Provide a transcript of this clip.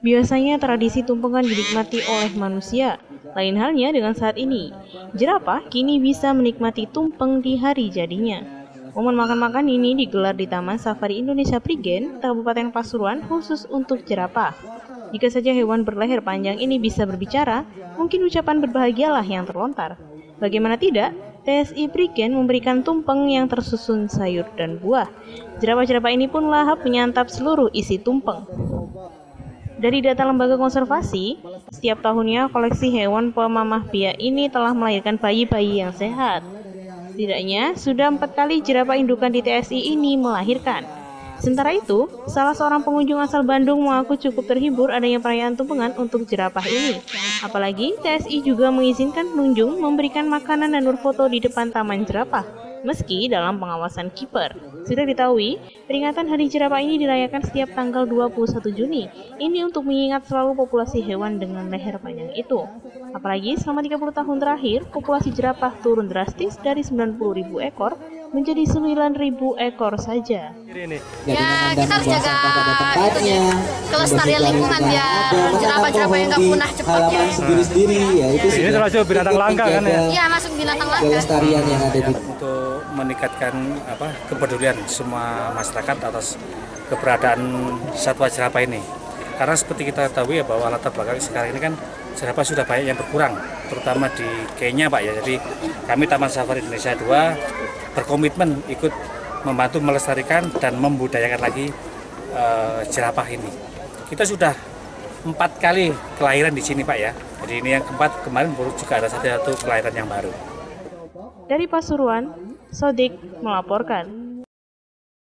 Biasanya tradisi tumpengan dinikmati oleh manusia. Lain halnya dengan saat ini. Jerapah kini bisa menikmati tumpeng di hari jadinya. Momen makan-makan ini digelar di Taman Safari Indonesia Prigen, Kabupaten Pasuruan khusus untuk jerapah. Jika saja hewan berleher panjang ini bisa berbicara, mungkin ucapan berbahagialah yang terlontar. Bagaimana tidak, TSI Prigen memberikan tumpeng yang tersusun sayur dan buah. Jerapah-jerapah ini pun lahap menyantap seluruh isi tumpeng. Dari data lembaga konservasi, setiap tahunnya koleksi hewan pemamah biak ini telah melahirkan bayi-bayi yang sehat. Setidaknya, sudah empat kali jerapah indukan di TSI ini melahirkan. Sementara itu, salah seorang pengunjung asal Bandung mengaku cukup terhibur adanya perayaan tumpengan untuk jerapah ini. Apalagi, TSI juga mengizinkan pengunjung memberikan makanan dan berfoto di depan taman jerapah meski dalam pengawasan kiper. Sudah diketahui, peringatan Hari Jerapah ini dirayakan setiap tanggal 21 Juni. Ini untuk mengingat selalu populasi hewan dengan leher panjang itu. Apalagi selama 30 tahun terakhir, populasi jerapah turun drastis dari 90.000 ekor menjadi 9.000 ekor saja. Ya, kita harus jaga itu kelestarian lingkungan biar jerapah-jerapah yang nggak punah cepat ya. sendiri-sendiri ya itu Ini termasuk binatang langka kan ya? Iya, masuk binatang langka. kelestarian yang ada di Untuk meningkatkan apa kepedulian semua masyarakat atas keberadaan satwa jerapah ini. Karena seperti kita ketahui ya bahwa latar belakang sekarang ini kan jerapah sudah banyak yang berkurang, terutama di Kenya Pak ya. Jadi kami Taman Safari Indonesia 2 berkomitmen ikut membantu melestarikan dan membudayakan lagi eh, jerapah ini. Kita sudah empat kali kelahiran di sini Pak ya. Jadi ini yang keempat kemarin baru juga ada satu kelahiran yang baru. Dari Pasuruan, Sodik melaporkan.